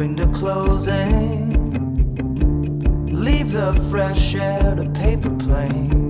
open to closing. Leave the fresh air to paper planes.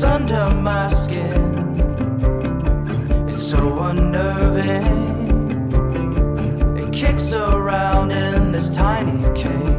what's under my skin. It's so unnerving. It kicks around in this tiny cage.